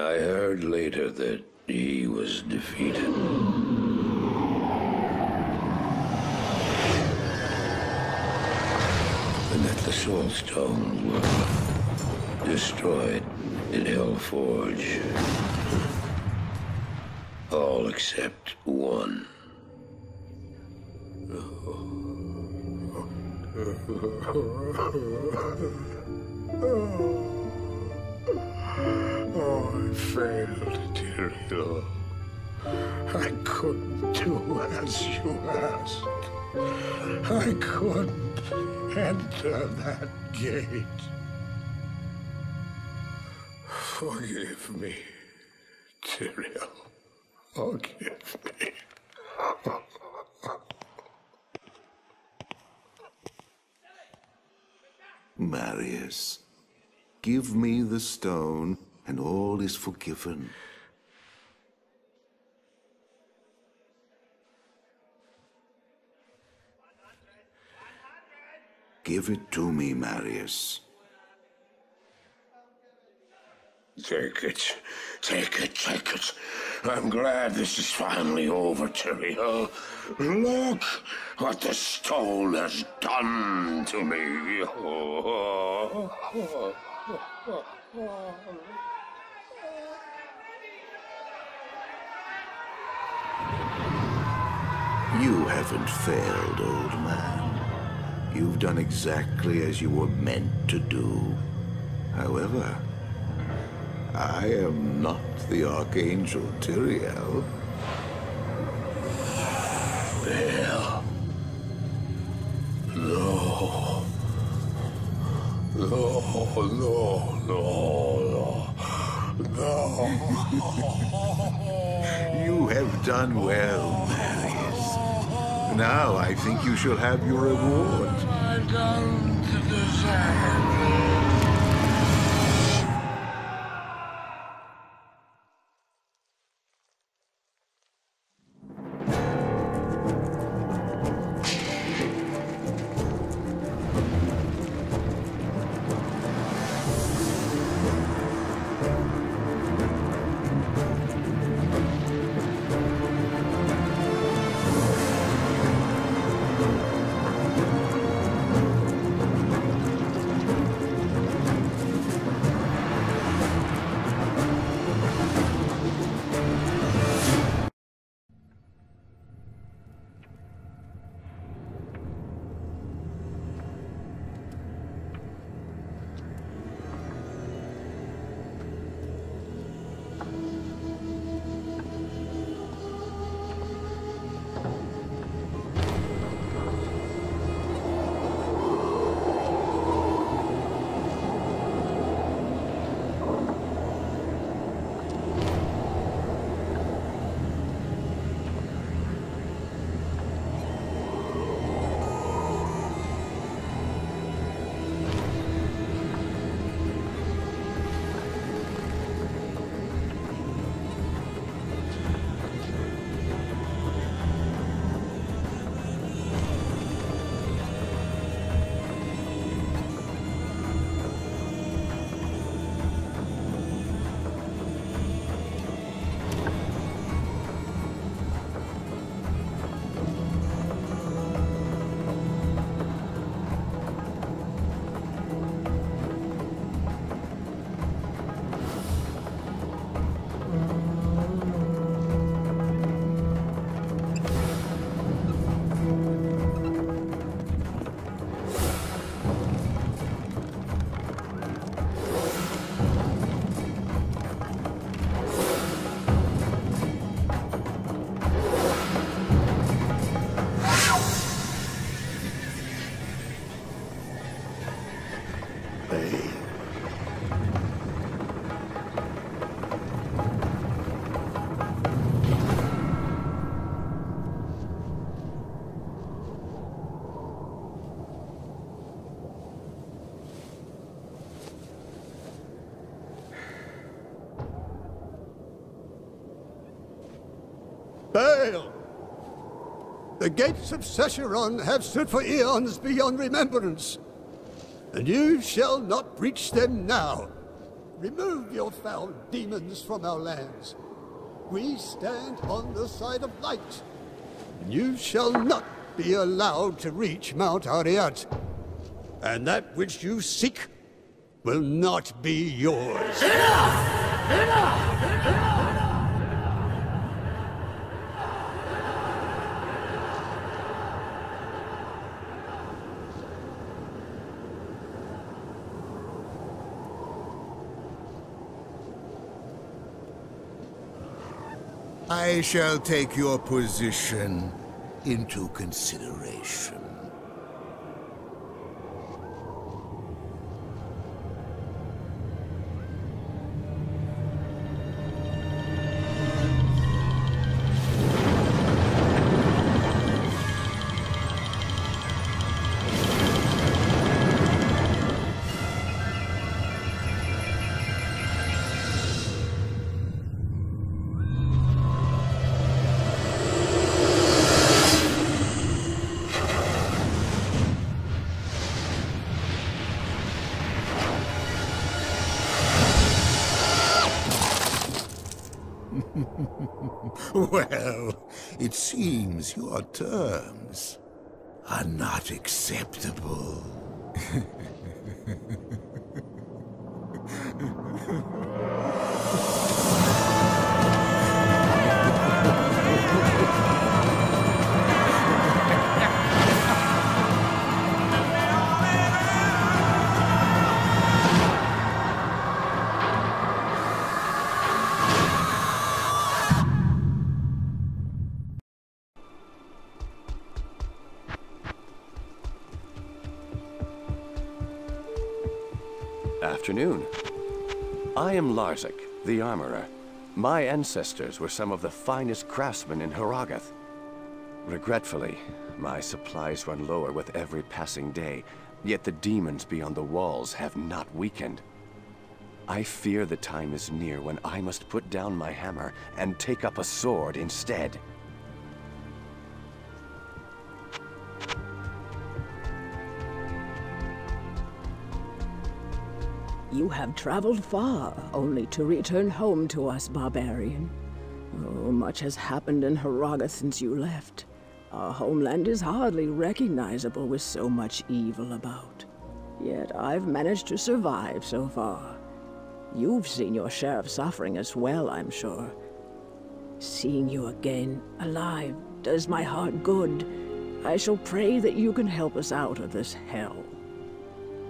I heard later that he was defeated. And that the Soul Stones were destroyed in Hellforge. All except one. Oh, I failed, Tyrael. I couldn't do as you asked. I couldn't enter that gate. Forgive me, Tyrael. Forgive me. Marius, give me the stone, and all is forgiven. Give it to me, Marius. Take it. Take it, take it. I'm glad this is finally over, Tyrael. Oh, look what the stone has done to me. You haven't failed, old man. You've done exactly as you were meant to do. However, I am not the Archangel Tyrael. Fail. No. No, no, no, no. You have done well, Marius. Now I think you shall have your reward. Baal! The gates of Sescheron have stood for eons beyond remembrance, and you shall not breach them now. remove your foul demons from our lands. We stand on the side of light. And you shall not be allowed to reach Mount Arreat. And that which you seek will not be yours. Enough! Enough! Enough! I shall take your position into consideration. Seems your uh, am Larzuk, the Armorer. My ancestors were some of the finest craftsmen in Harrogath. Regretfully, my supplies run lower with every passing day, yet the demons beyond the walls have not weakened. I fear the time is near when I must put down my hammer and take up a sword instead. You have traveled far, only to return home to us, barbarian. Oh, much has happened in Harrogath since you left. Our homeland is hardly recognizable with so much evil about. Yet I've managed to survive so far. You've seen your share of suffering as well, I'm sure. Seeing you again, alive, does my heart good. I shall pray that you can help us out of this hell.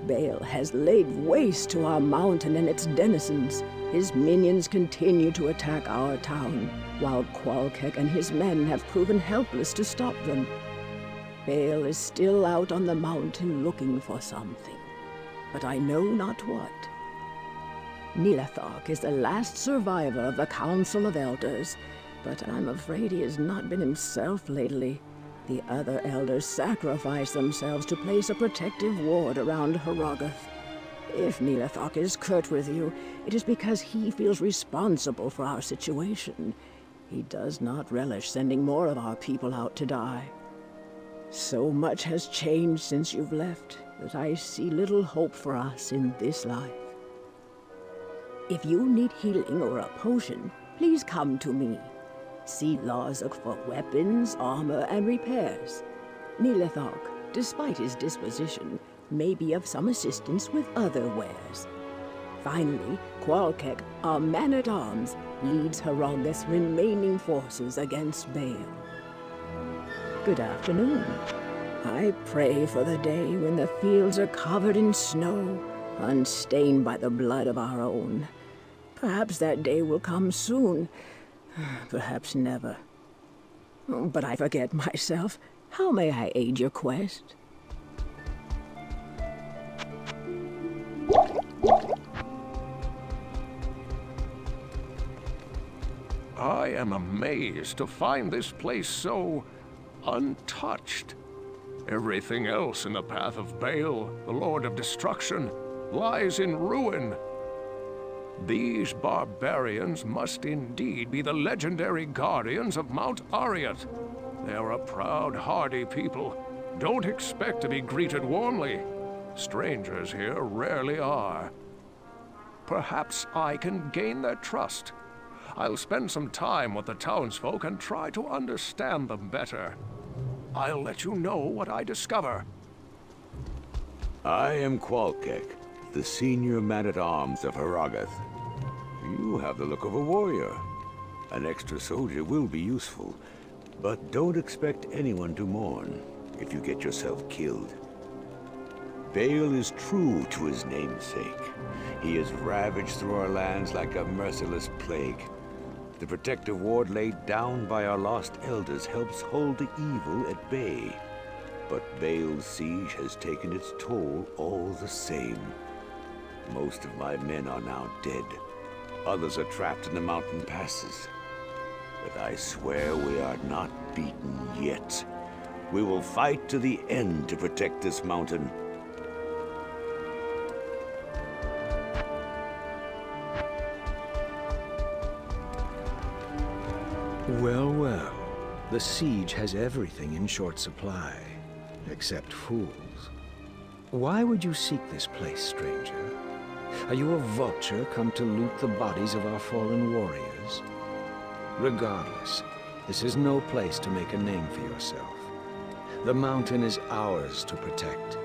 Baal has laid waste to our mountain and its denizens. His minions continue to attack our town, while Qual-Kehk and his men have proven helpless to stop them. Baal is still out on the mountain looking for something, but I know not what. Nihlathak is the last survivor of the Council of Elders, but I'm afraid he has not been himself lately. The other elders sacrifice themselves to place a protective ward around Harrogath. If Nihlathak is curt with you, it is because he feels responsible for our situation. He does not relish sending more of our people out to die. So much has changed since you've left that I see little hope for us in this life. If you need healing or a potion, please come to me. See Larzuk for weapons, armor, and repairs. Nihlathak, despite his disposition, may be of some assistance with other wares. Finally, Qual-Kehk, our man-at-arms, leads Harrogath's remaining forces against Baal. Good afternoon. I pray for the day when the fields are covered in snow, unstained by the blood of our own. Perhaps that day will come soon, Perhaps never. But I forget myself. How may I aid your quest? I am amazed to find this place so untouched. Everything else in the path of Baal, the Lord of Destruction, lies in ruin. These barbarians must indeed be the legendary guardians of Mount Arreat. They are a proud, hardy people. Don't expect to be greeted warmly. Strangers here rarely are. Perhaps I can gain their trust. I'll spend some time with the townsfolk and try to understand them better. I'll let you know what I discover. I am Qual-Kehk, the senior man-at-arms of Harrogath. You have the look of a warrior. An extra soldier will be useful, but don't expect anyone to mourn if you get yourself killed. Baal is true to his namesake. He has ravaged through our lands like a merciless plague. The protective ward laid down by our lost elders helps hold the evil at bay. But Baal's siege has taken its toll all the same. Most of my men are now dead. Others are trapped in the mountain passes. But I swear we are not beaten yet. We will fight to the end to protect this mountain. Well, well. The siege has everything in short supply. Except fools. Why would you seek this place, stranger? Are you a vulture come to loot the bodies of our fallen warriors? Regardless, this is no place to make a name for yourself. The mountain is ours to protect.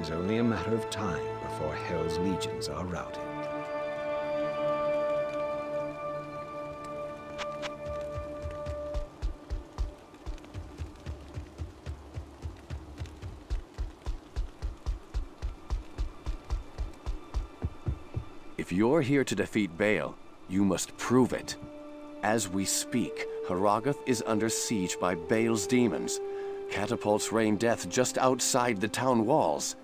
It's only a matter of time before Hell's legions are routed. You're here to defeat Baal, you must prove it. As we speak, Harrogath is under siege by Baal's demons. Catapults rain death just outside the town walls.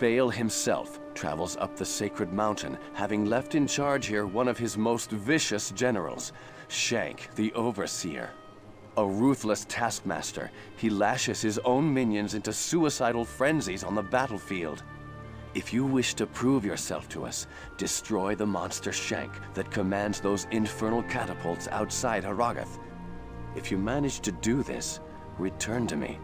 Baal himself travels up the sacred mountain, having left in charge here one of his most vicious generals, Shenk the Overseer. A ruthless taskmaster, he lashes his own minions into suicidal frenzies on the battlefield. If you wish to prove yourself to us, destroy the monster Shenk that commands those infernal catapults outside Harrogath. If you manage to do this, return to me.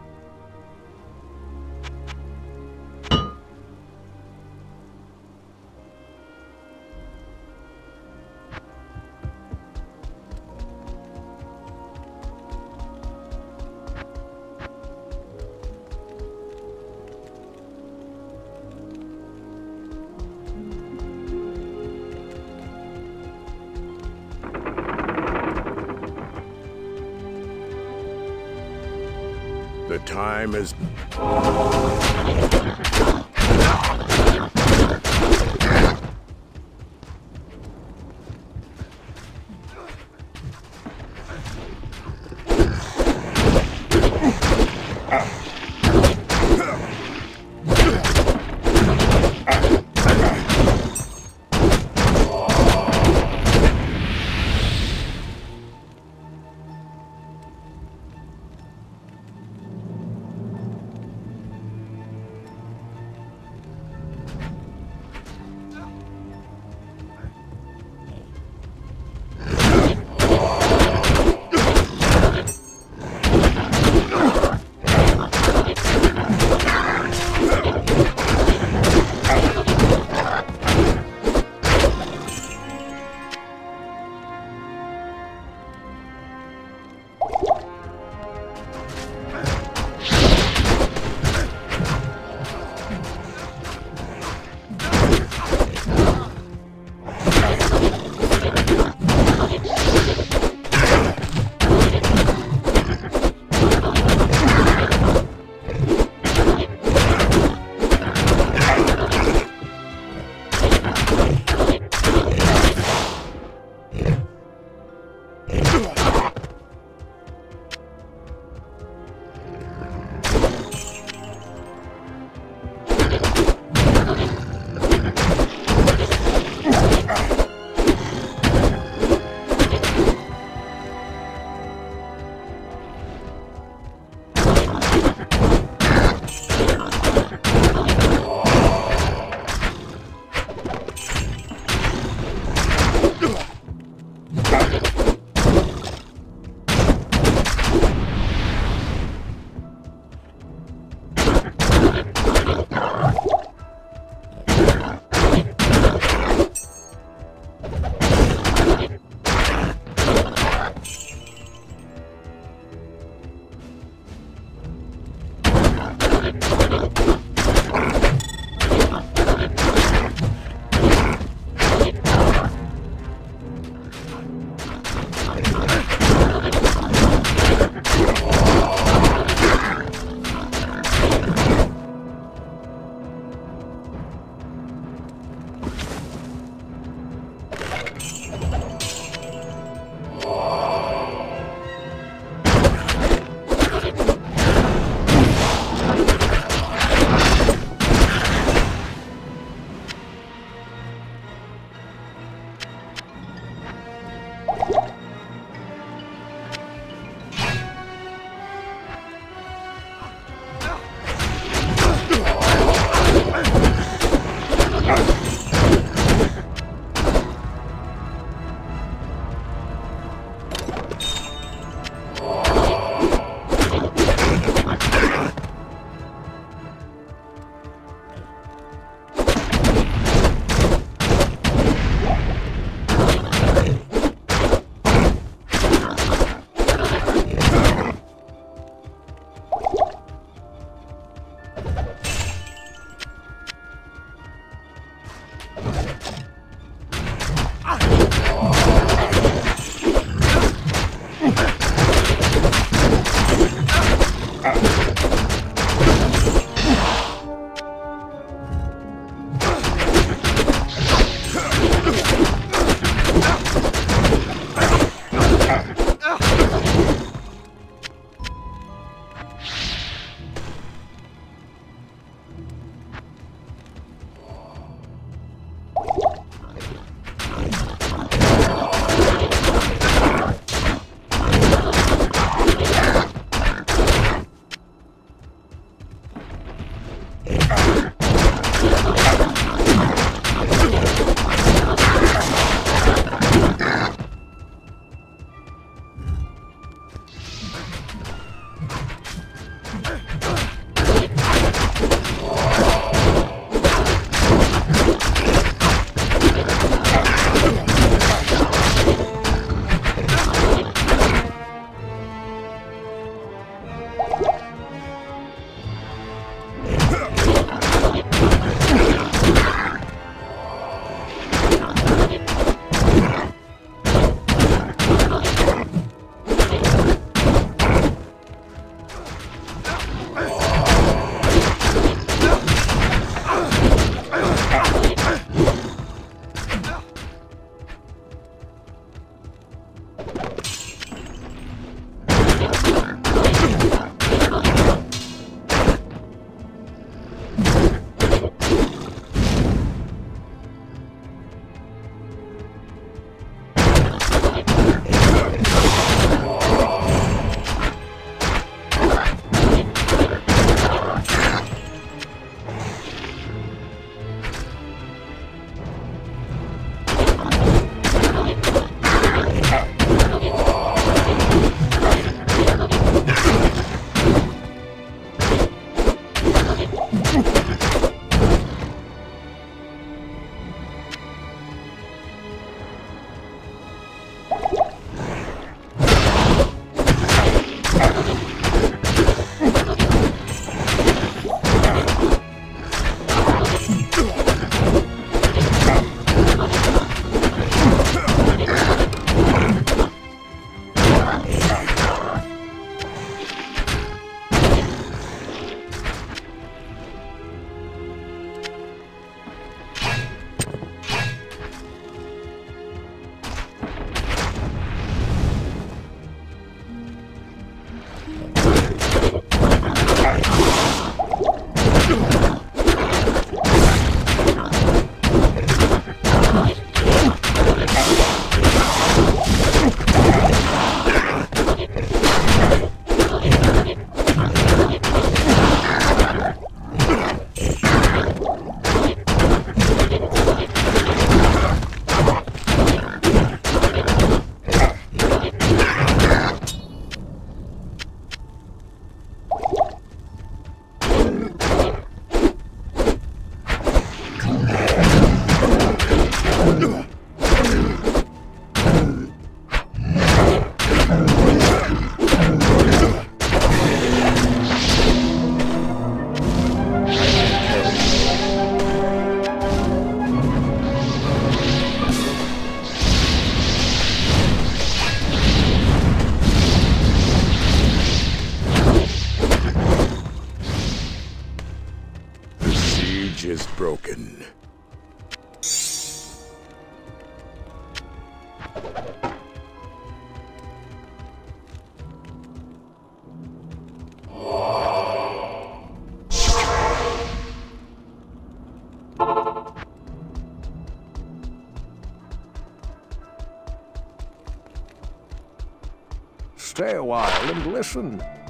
While and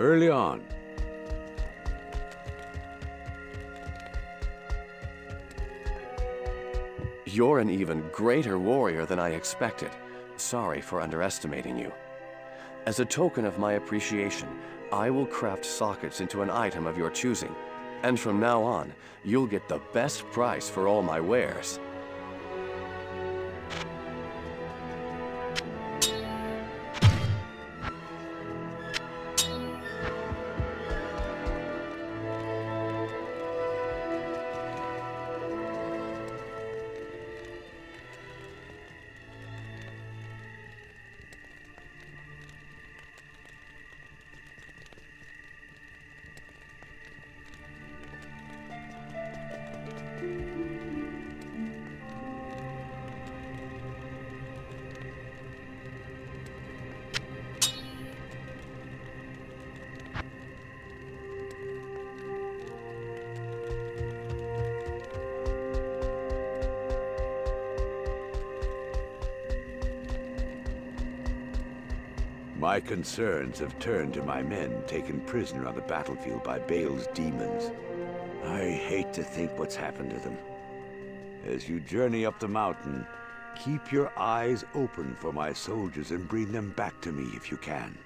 Early on, You're an even greater warrior than I expected. Sorry for underestimating you. As a token of my appreciation, I will craft sockets into an item of your choosing. And from now on, you'll get the best price for all my wares. My concerns have turned to my men taken prisoner on the battlefield by Baal's demons. I hate to think what's happened to them. As you journey up the mountain, keep your eyes open for my soldiers and bring them back to me if you can.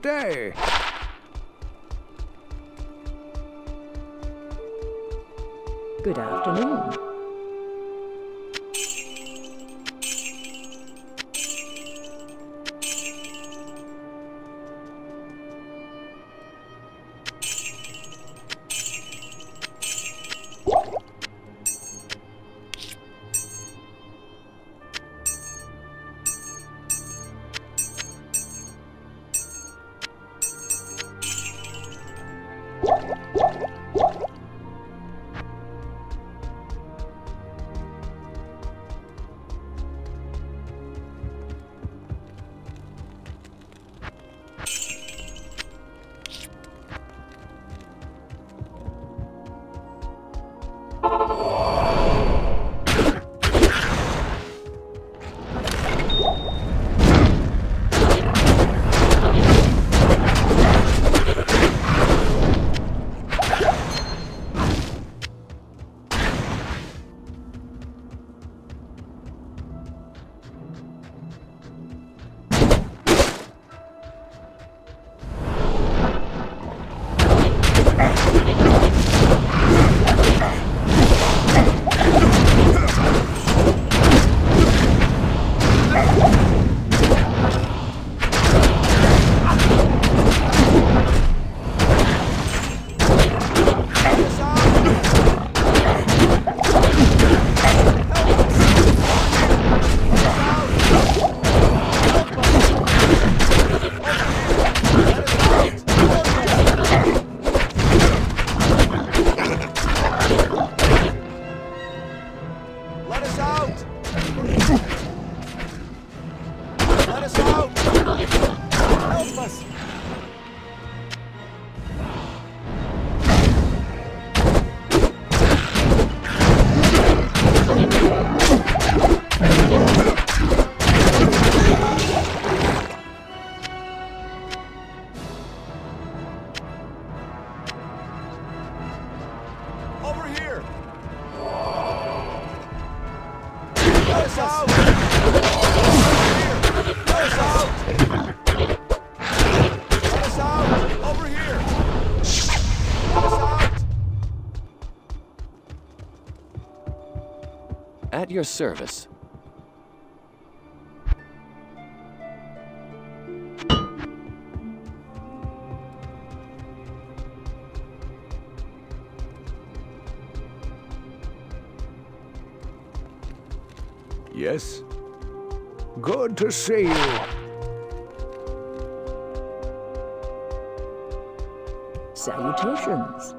Good day. Good afternoon. your service. Yes? Good to see you. Salutations.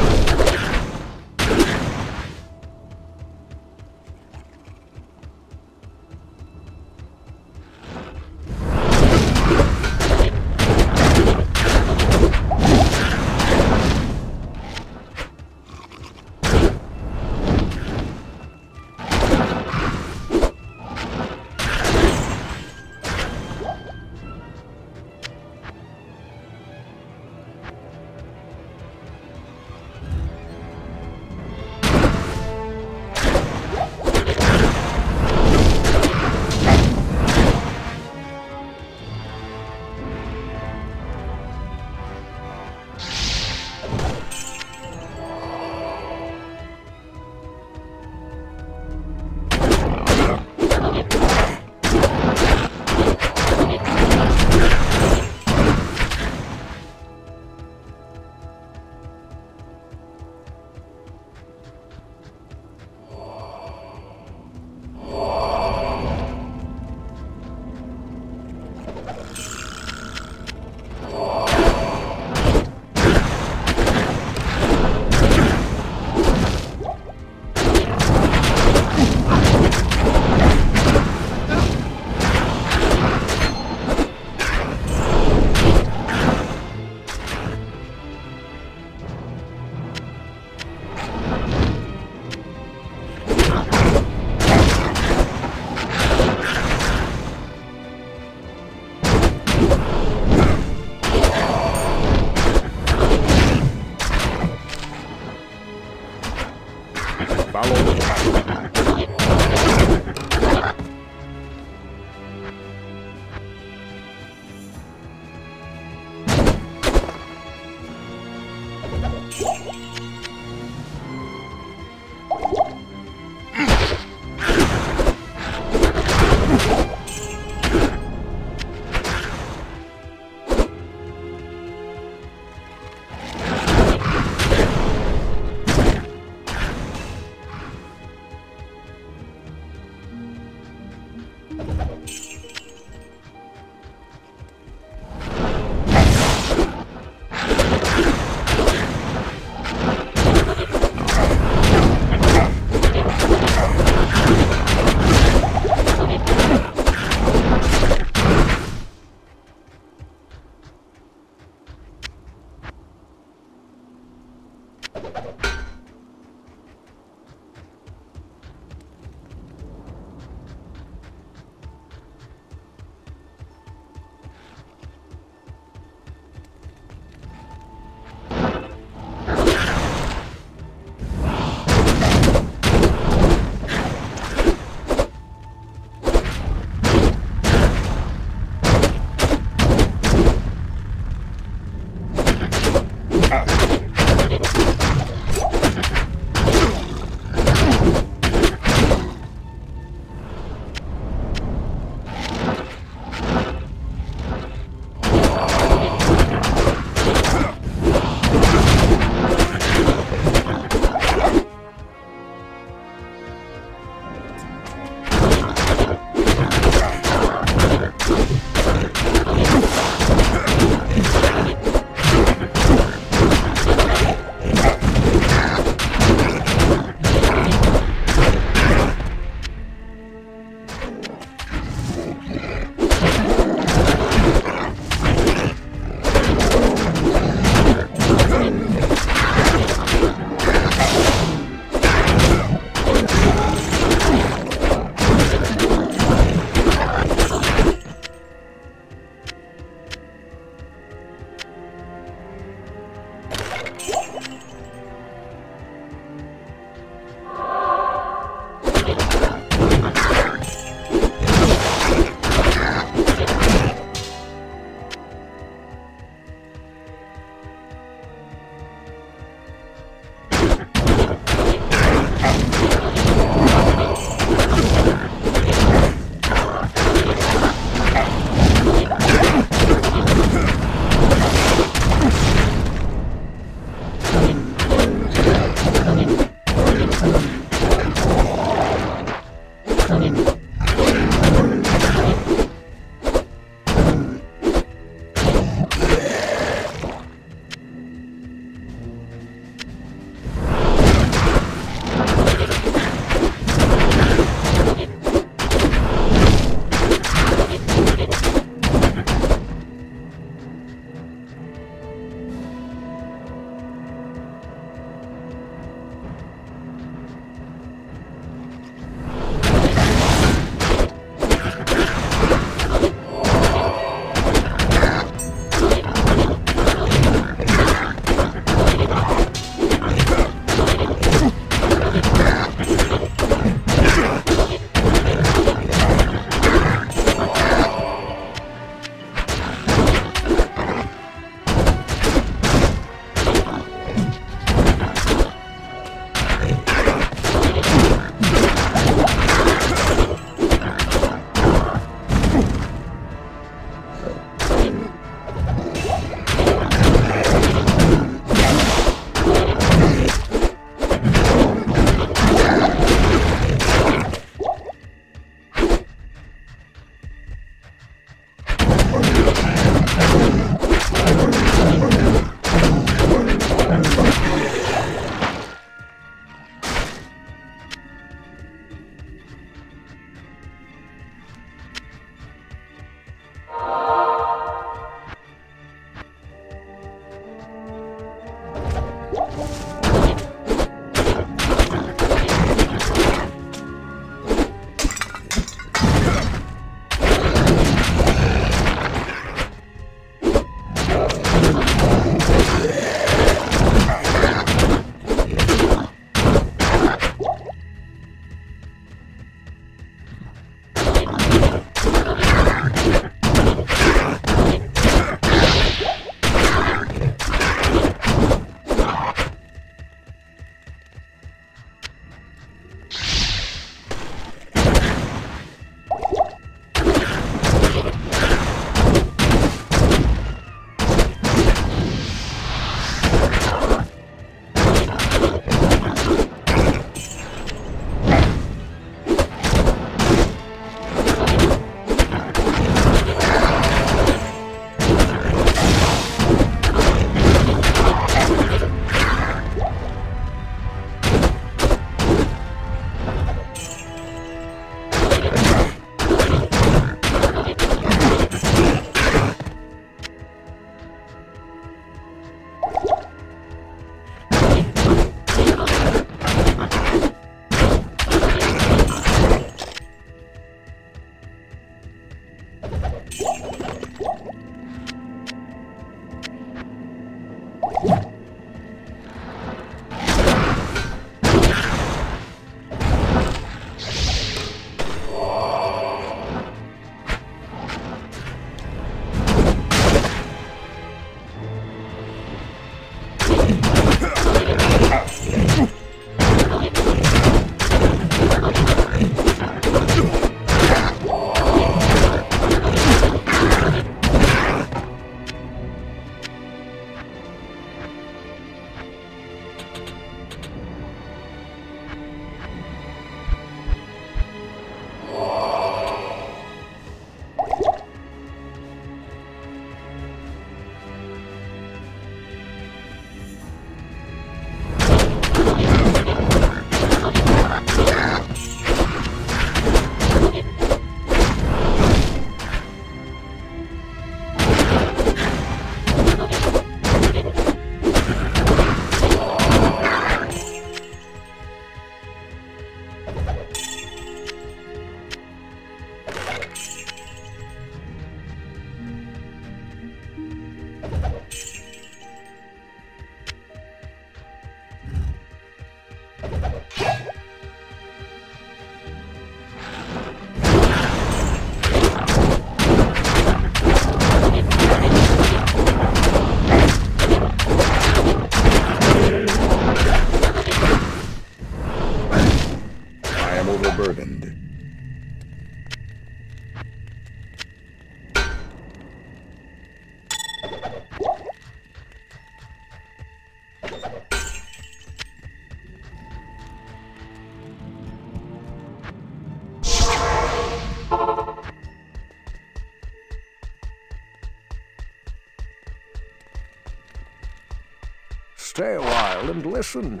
And listen.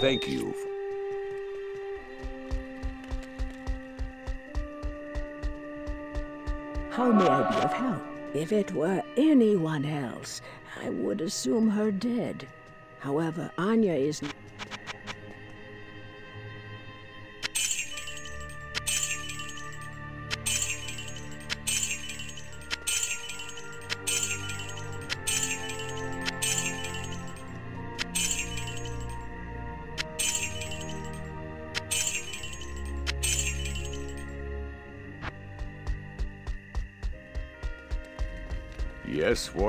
Thank you. How may I be of help? If it were anyone else, I would assume her dead. However, Anya is...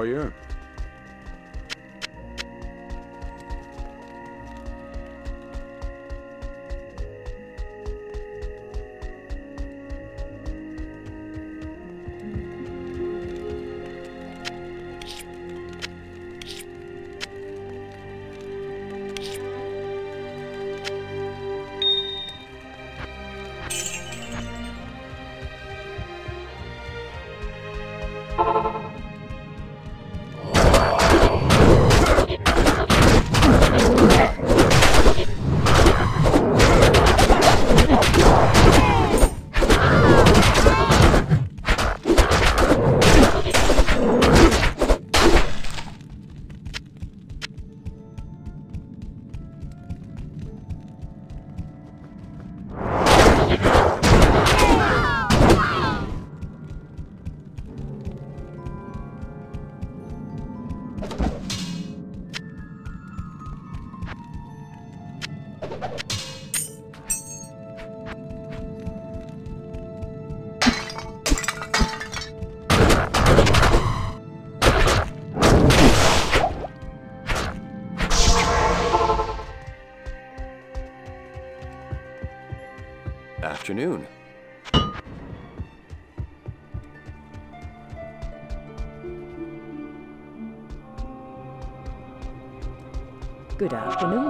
warrior? Afternoon. Good afternoon.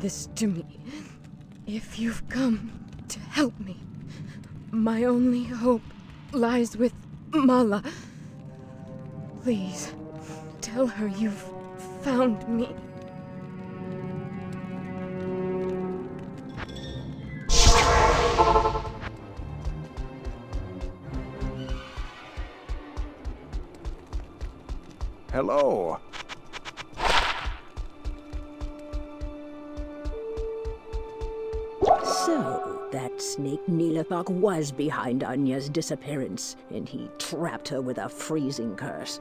This to me. If you've come to help me, my only hope lies with Malah. Please, tell her you've found me. Hello. Snake was behind Anya's disappearance, and he trapped her with a freezing curse.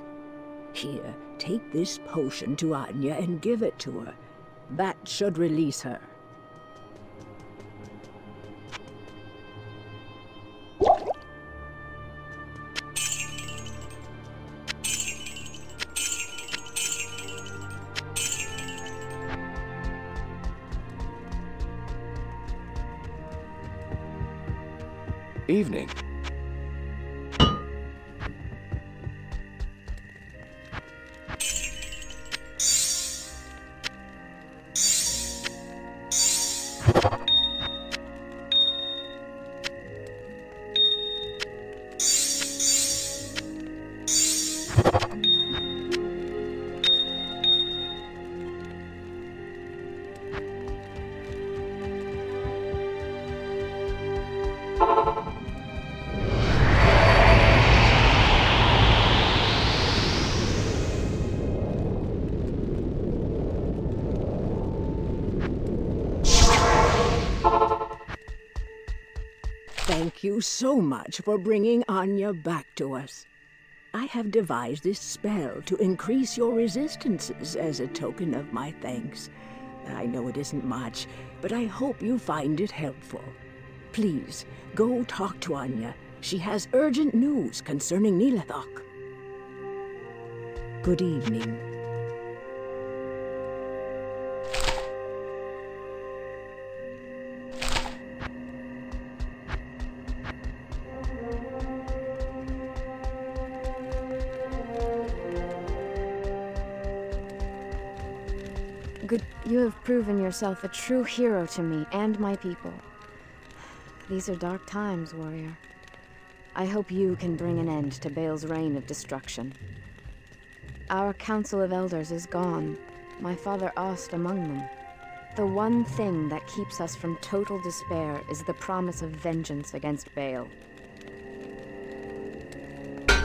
Here, take this potion to Anya and give it to her. That should release her. Evening. So much for bringing Anya back to us. I have devised this spell to increase your resistances as a token of my thanks. I know it isn't much, but I hope you find it helpful. Please, go talk to Anya. She has urgent news concerning Nihlathak. Good evening. Yourself a true hero to me and my people. These are dark times, warrior. I hope you can bring an end to Baal's reign of destruction. Our Council of Elders is gone, my father Ost among them. The one thing that keeps us from total despair is the promise of vengeance against Baal.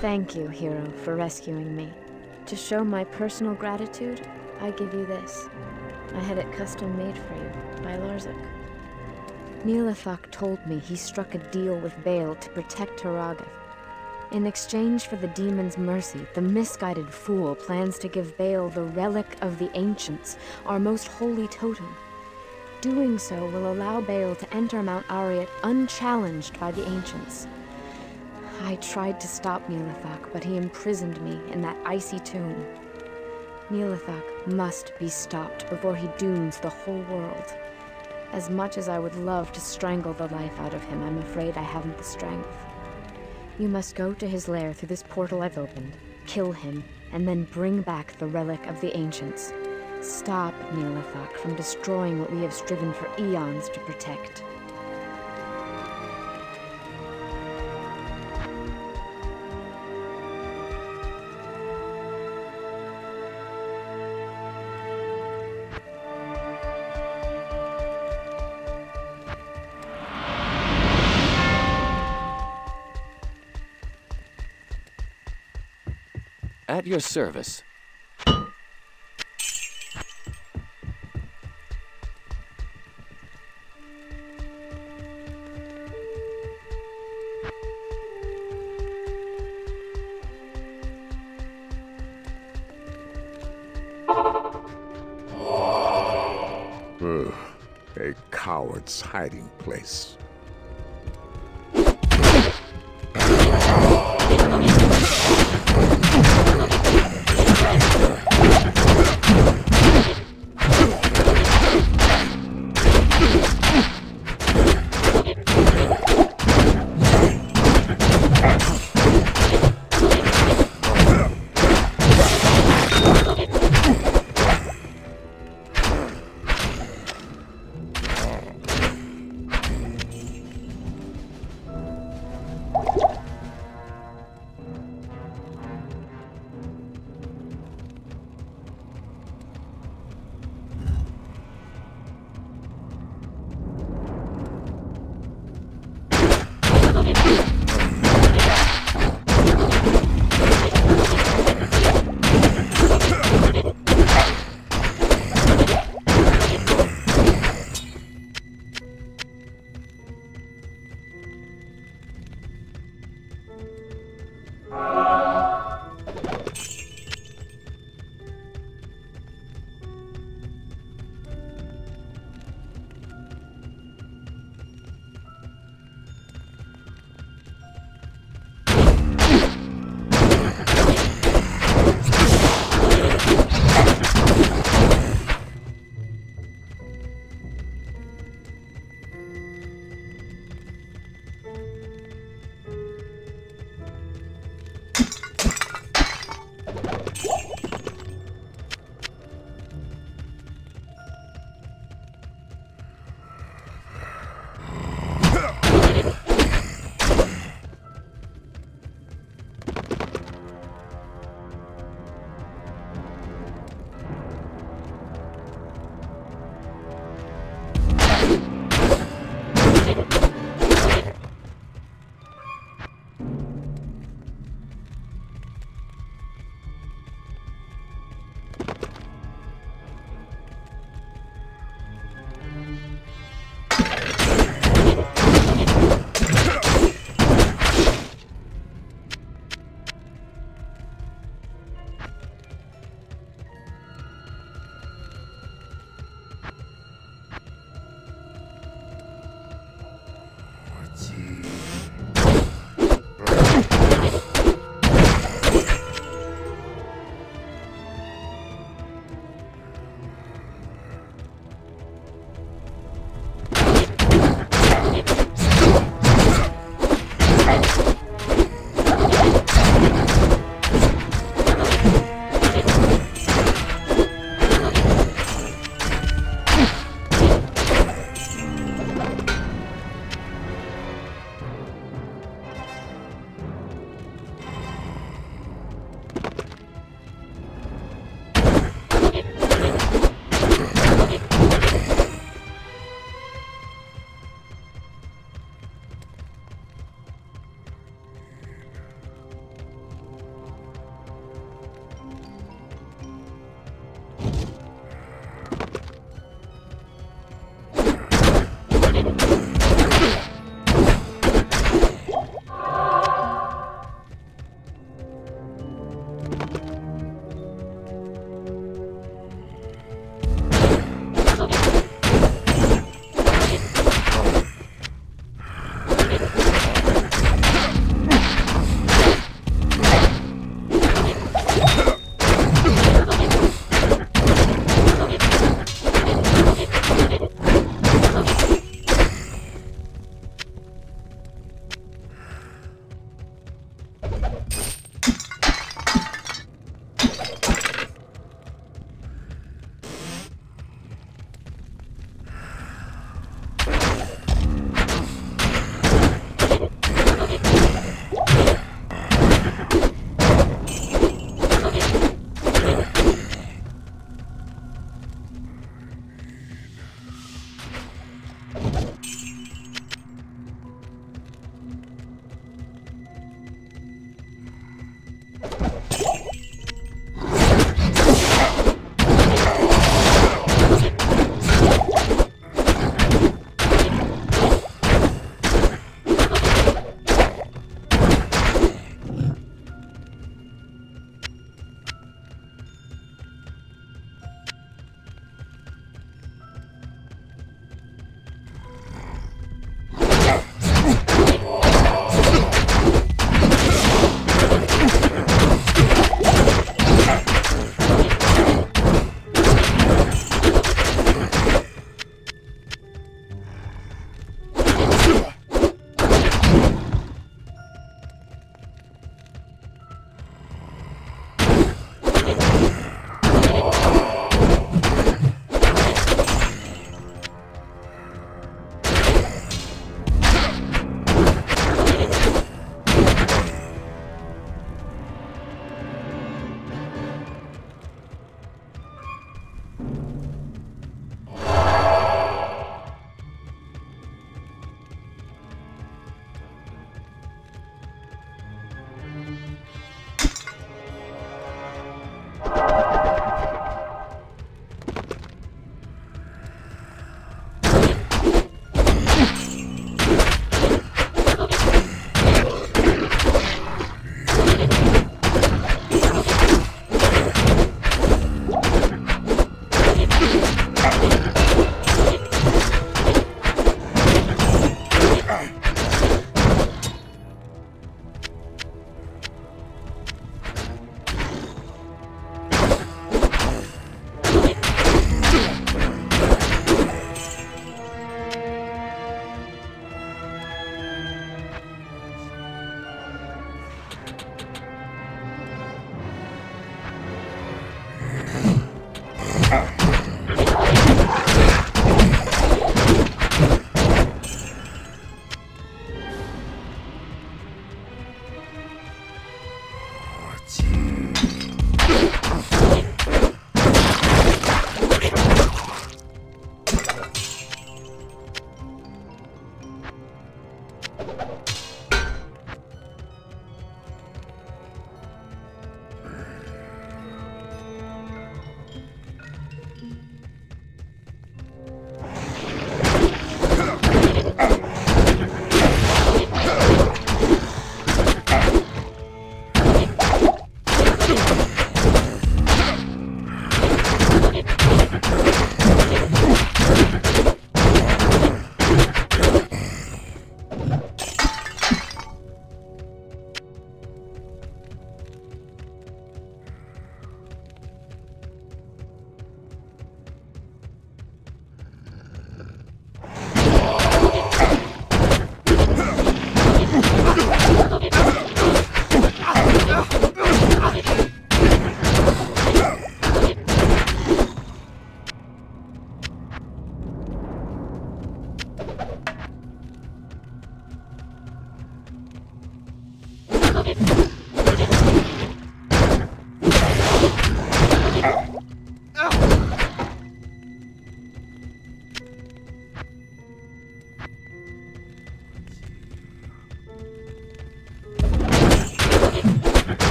Thank you, hero, for rescuing me. To show my personal gratitude, I give you this. I had it custom made for you by Larzuk. Nihlathak told me he struck a deal with Baal to protect Harrogath. In exchange for the demon's mercy, the misguided fool plans to give Baal the relic of the ancients, our most holy totem. Doing so will allow Baal to enter Mount Arreat unchallenged by the ancients. I tried to stop Nihlathak, but he imprisoned me in that icy tomb. Nihlathak must be stopped before he dooms the whole world. As much as I would love to strangle the life out of him, I'm afraid I haven't the strength. You must go to his lair through this portal I've opened, kill him, and then bring back the relic of the ancients. Stop Nihlathak from destroying what we have striven for eons to protect. At your service. Ugh, a coward's hiding place.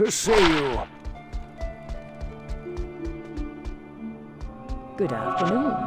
To see you. Good afternoon. Afternoon.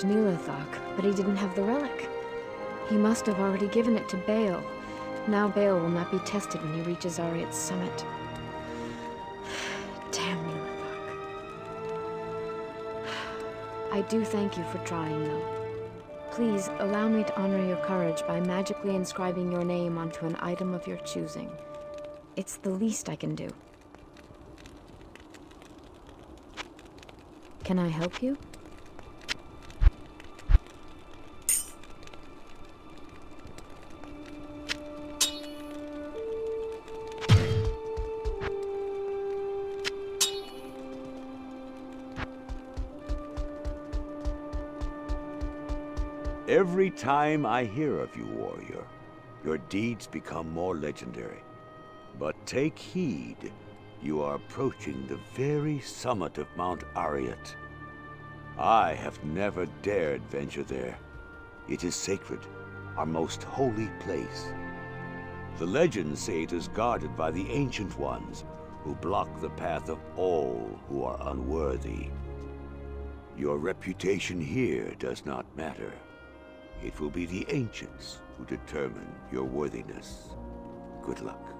Stopped Nihlathak, but he didn't have the relic. He must have already given it to Baal. Now Baal will not be tested when he reaches Arreat's summit. Damn Nihlathak. I do thank you for trying, though. Please, allow me to honor your courage by magically inscribing your name onto an item of your choosing. It's the least I can do. Can I help you? Every time I hear of you, warrior, your deeds become more legendary. But take heed. You are approaching the very summit of Mount Arreat. I have never dared venture there. It is sacred, our most holy place. The legends say it is guarded by the Ancient Ones, who block the path of all who are unworthy. Your reputation here does not matter. It will be the Ancients who determine your worthiness. Good luck.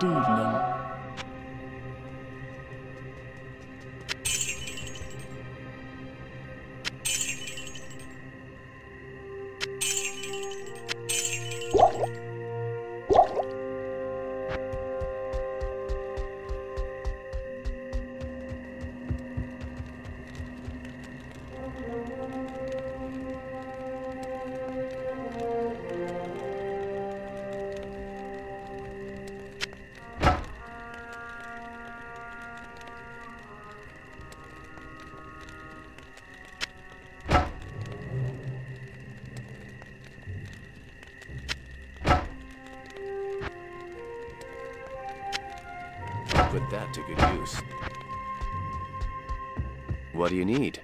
Good evening. To good use. What do you need?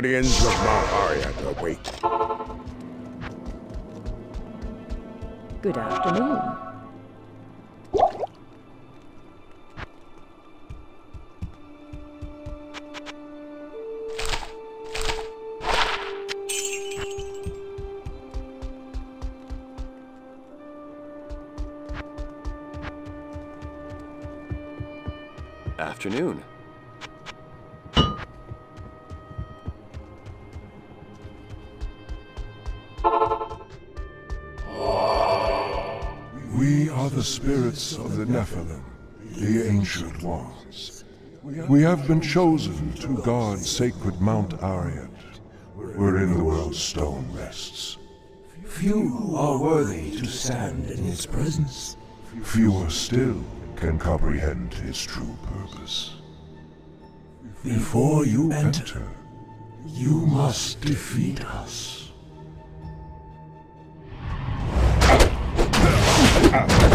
Guardians of Mount of the Nephilim, the Ancient Ones. We have been chosen to guard sacred Mount Arreat, wherein the world's stone rests. Few are worthy to stand in its presence. Fewer still can comprehend its true purpose. Before you enter, you must defeat us.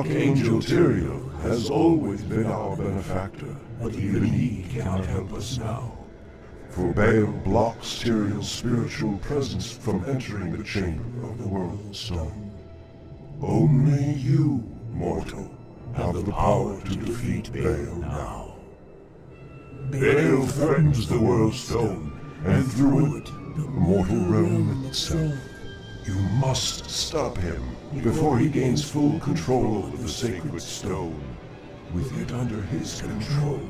Archangel Tyrael has always been our benefactor, But even he cannot help us now. for Baal blocks Tyrael's spiritual presence from entering the chamber of the World Stone. Only you, mortal, have the power to defeat Baal now. Baal threatens the World Stone, and through it, the mortal realm itself. You stop him before he gains full control of the sacred stone. With it under his control,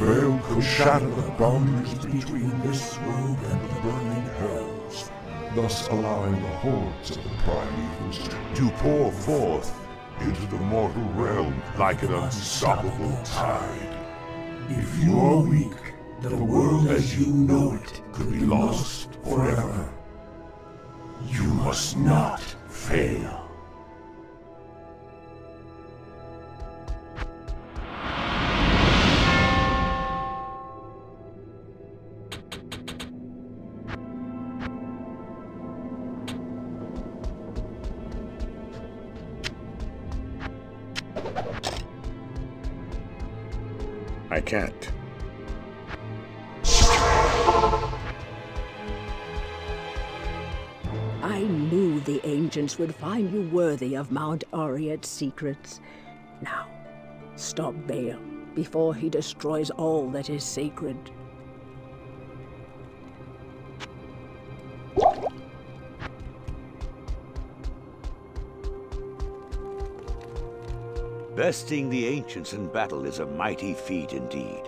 Baal could shatter the boundaries between this world and the burning hells, thus allowing the hordes of the Prime Evils to pour forth into the mortal realm like an unstoppable tide. If you are weak, the world as you know it could be lost forever. You must not fail. I can't. Would find you worthy of Mount Arreat's secrets. Now, stop Baal before he destroys all that is sacred. Besting the ancients in battle is a mighty feat indeed.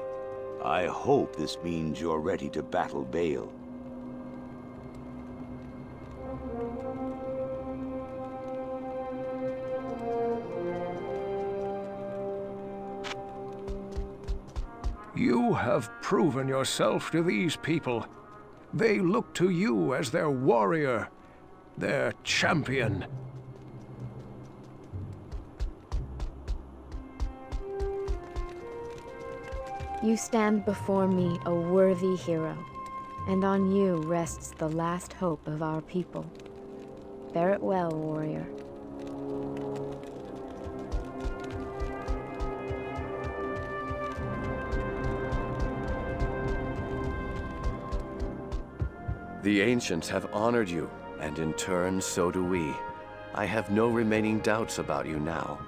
I hope this means you're ready to battle Baal. You have proven yourself to these people. They look to you as their warrior, their champion. You stand before me a worthy hero, and on you rests the last hope of our people. Bear it well, warrior. The ancients have honored you, and in turn, so do we. I have no remaining doubts about you now.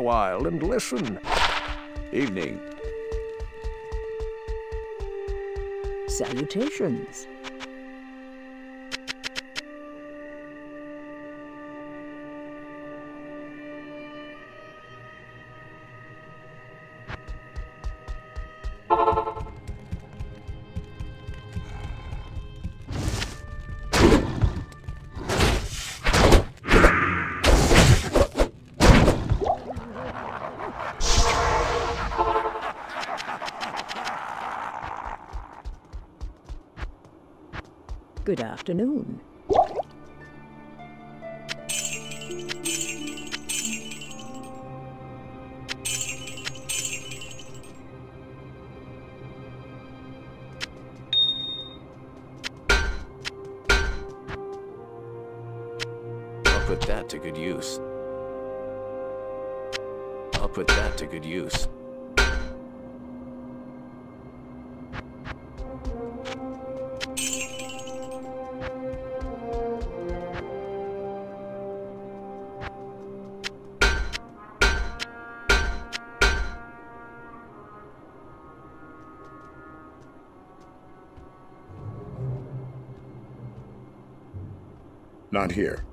While and listen. Evening. Salutations. Good afternoon. Not here.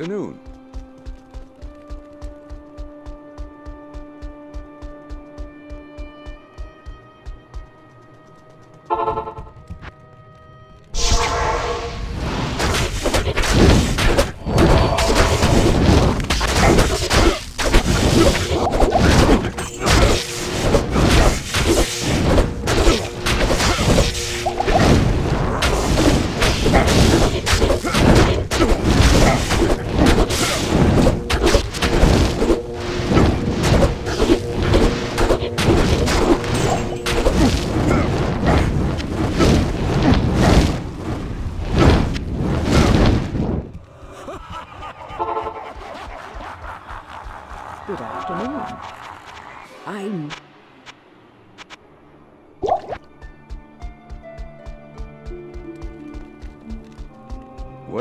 Afternoon.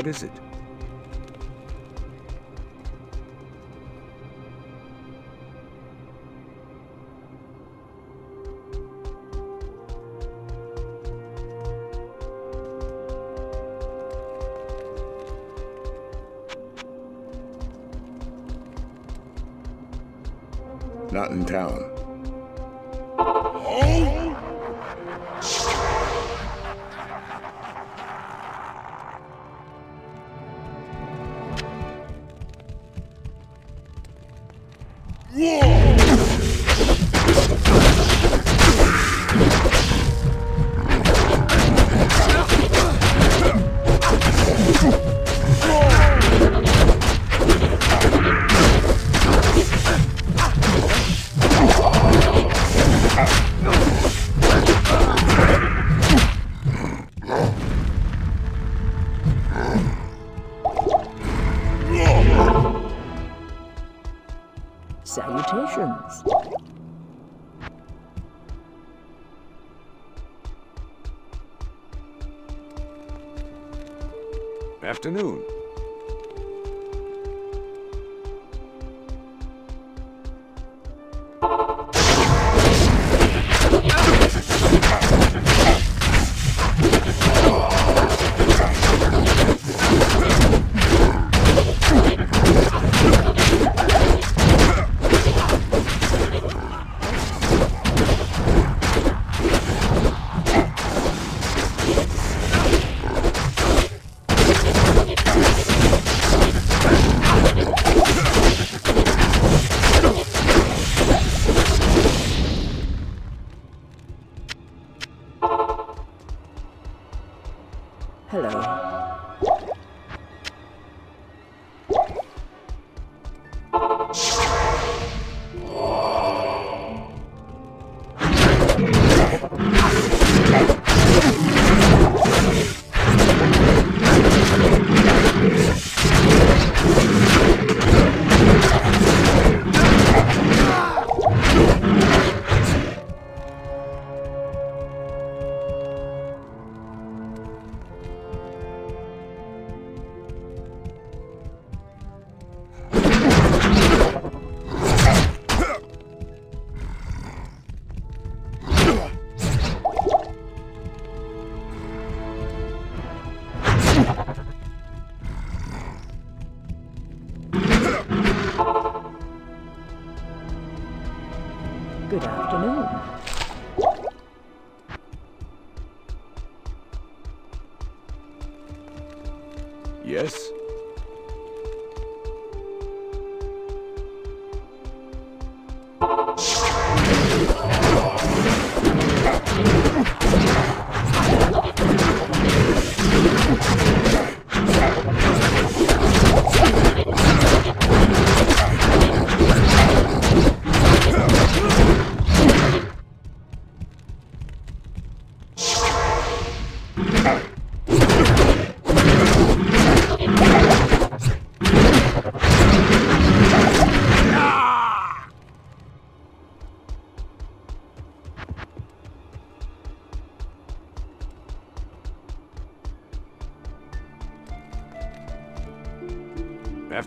Is it?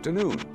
Afternoon.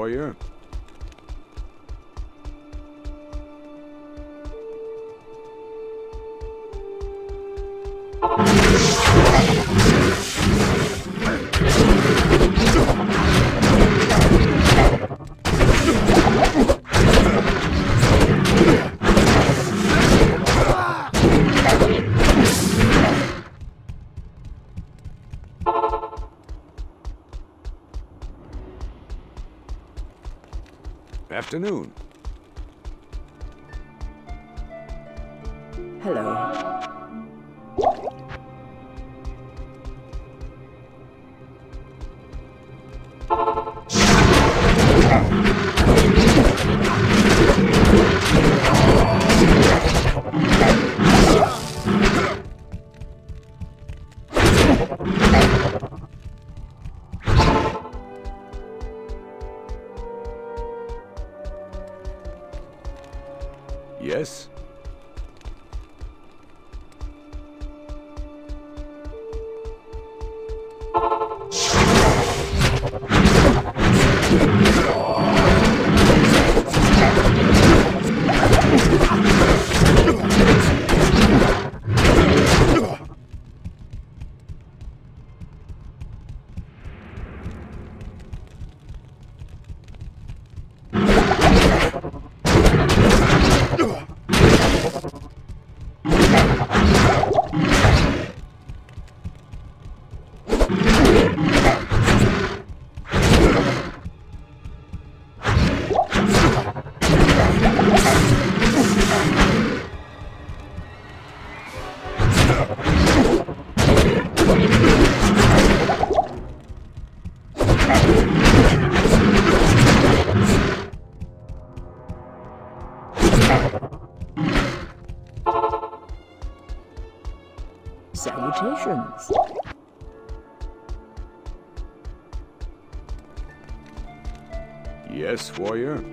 Warrior? Afternoon. Salutations. Yes, warrior?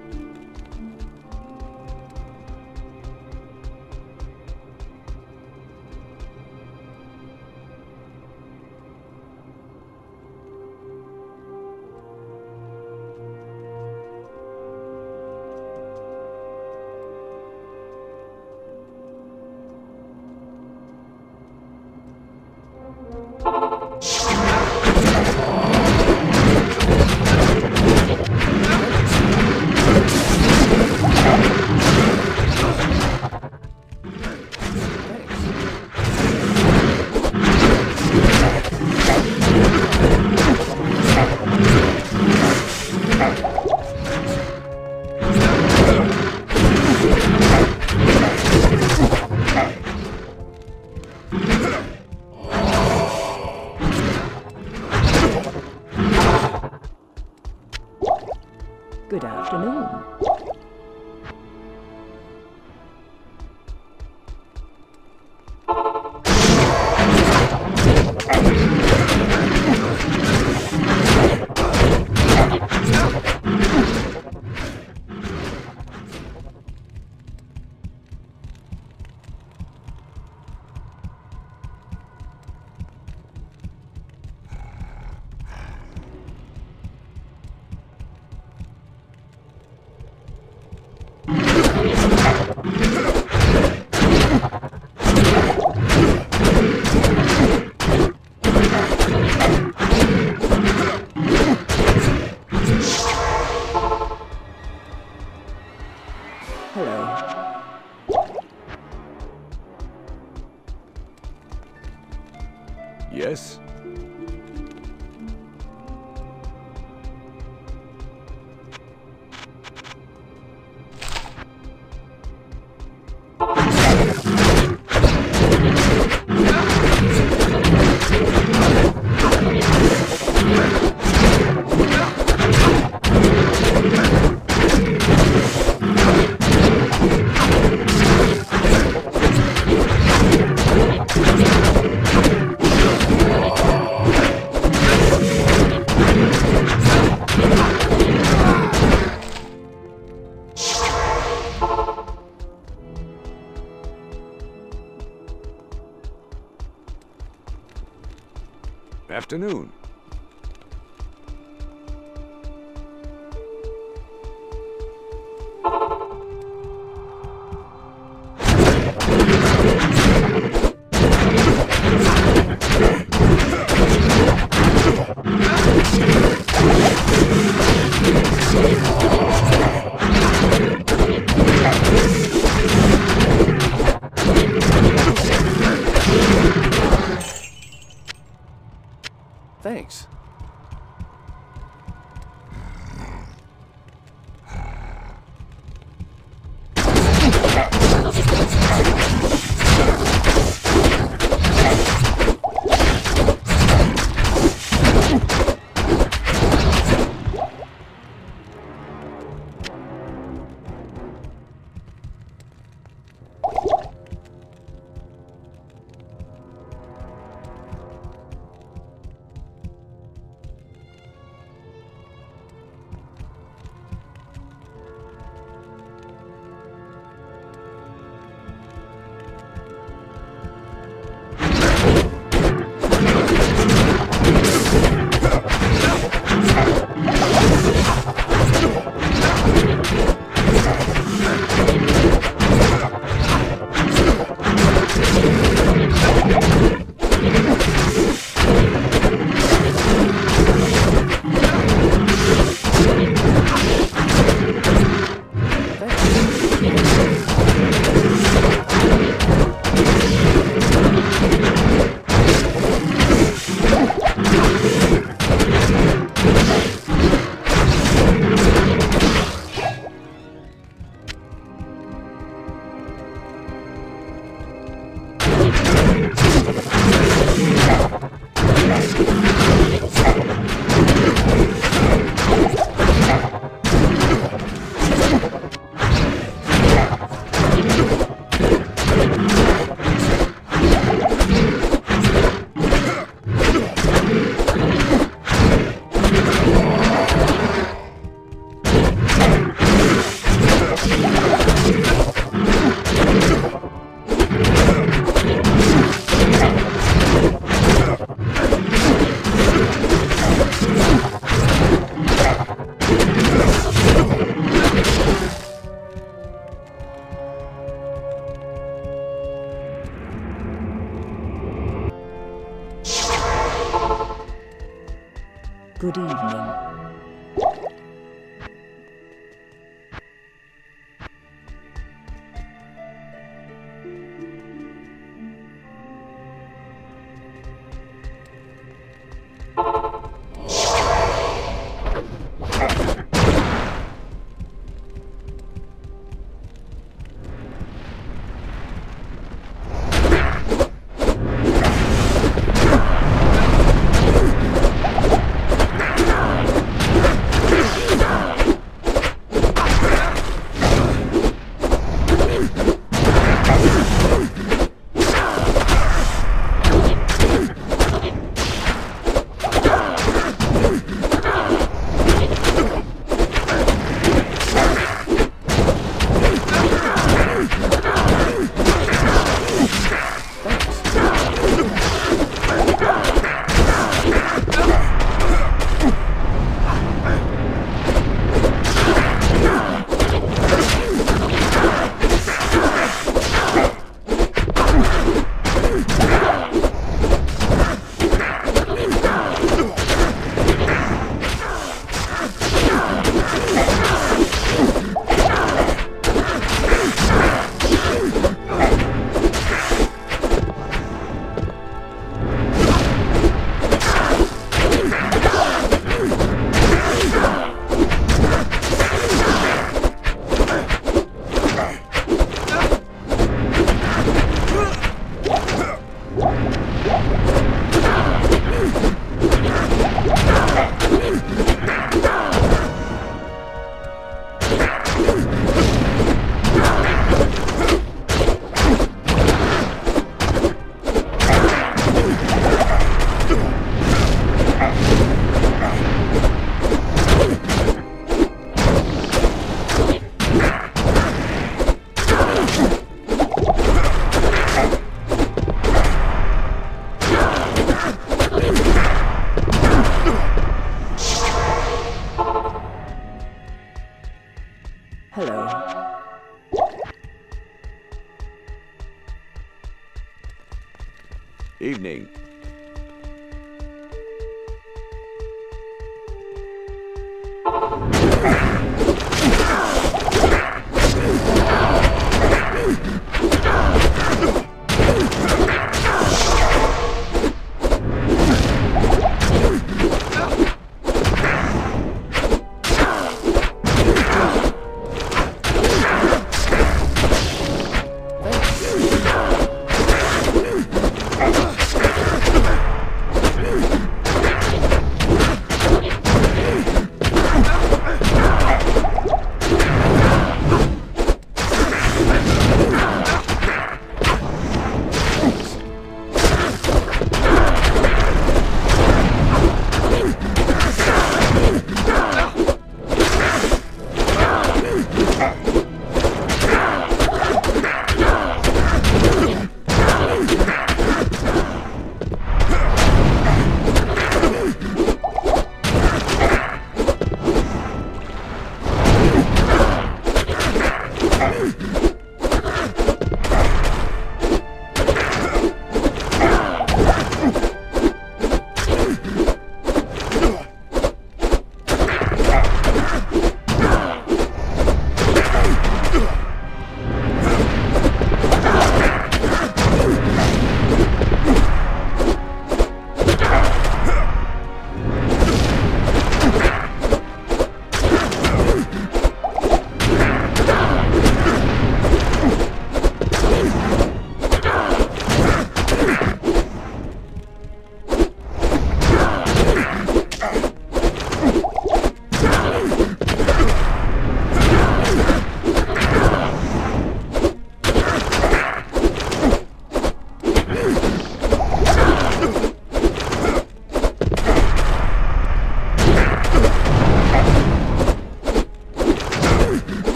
Afternoon.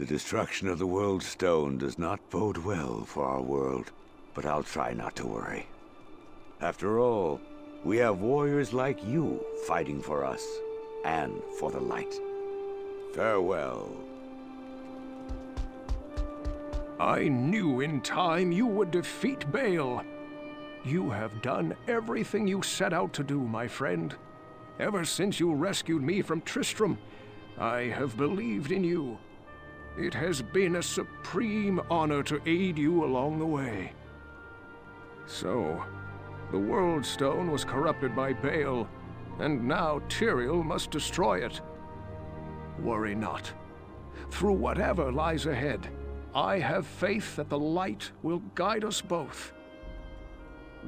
The destruction of the World Stone does not bode well for our world, but I'll try not to worry. After all, we have warriors like you fighting for us and for the light. Farewell. I knew in time you would defeat Baal. You have done everything you set out to do, my friend. Ever since you rescued me from Tristram, I have believed in you. It has been a supreme honor to aid you along the way. So, the World Stone was corrupted by Baal, and now Tyrael must destroy it. Worry not. Through whatever lies ahead, I have faith that the light will guide us both.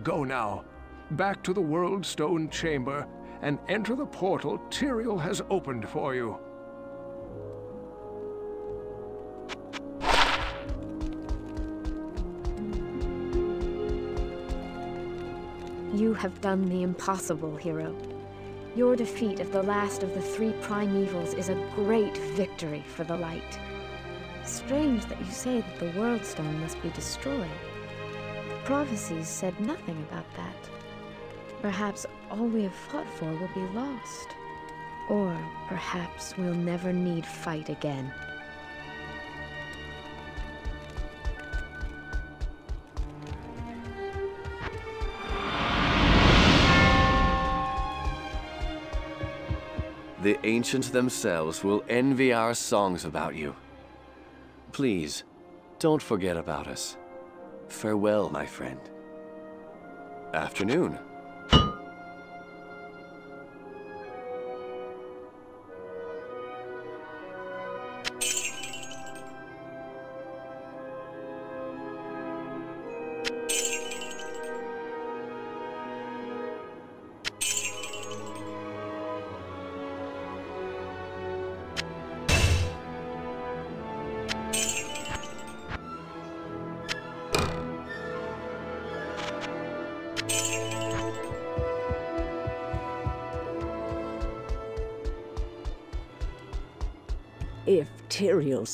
Go now, back to the World Stone Chamber, and enter the portal Tyrael has opened for you. You have done the impossible, hero. Your defeat of the last of the three Prime Evils is a great victory for the light. Strange that you say that the World Stone must be destroyed. The prophecies said nothing about that. Perhaps all we have fought for will be lost. Or perhaps we'll never need fight again. The ancients themselves will envy our songs about you. Please, don't forget about us. Farewell, my friend. Afternoon.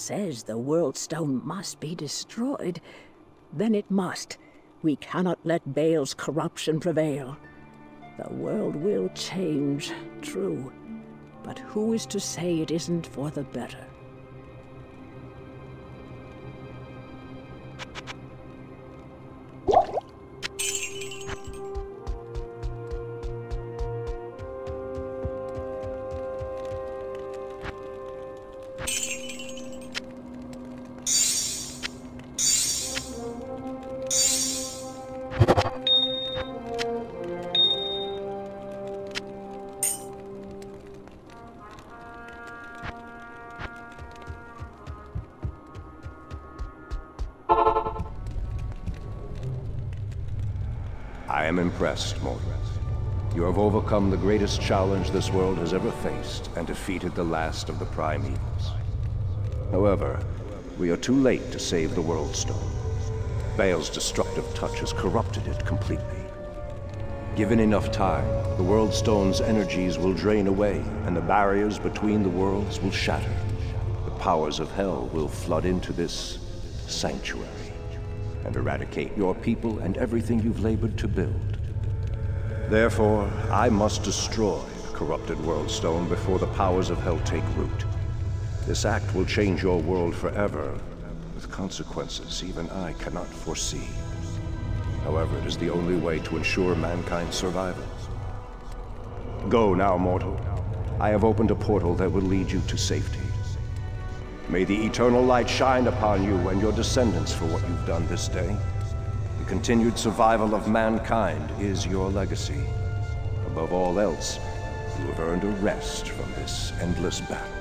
Says the World Stone must be destroyed, then it must. We cannot let Baal's corruption prevail. The world will change, true. But who is to say it isn't for the better? Overcome the greatest challenge this world has ever faced and defeated the last of the Prime Evils. However, we are too late to save the World Stone. Baal's destructive touch has corrupted it completely. Given enough time, the World Stone's energies will drain away, and the barriers between the worlds will shatter. The powers of Hell will flood into this sanctuary and eradicate your people and everything you've labored to build. Therefore, I must destroy the corrupted World Stone before the powers of Hell take root. This act will change your world forever, with consequences even I cannot foresee. However, it is the only way to ensure mankind's survival. Go now, mortal. I have opened a portal that will lead you to safety. May the eternal light shine upon you and your descendants for what you've done this day. Continued survival of mankind is your legacy. Above all else, you have earned a rest from this endless battle.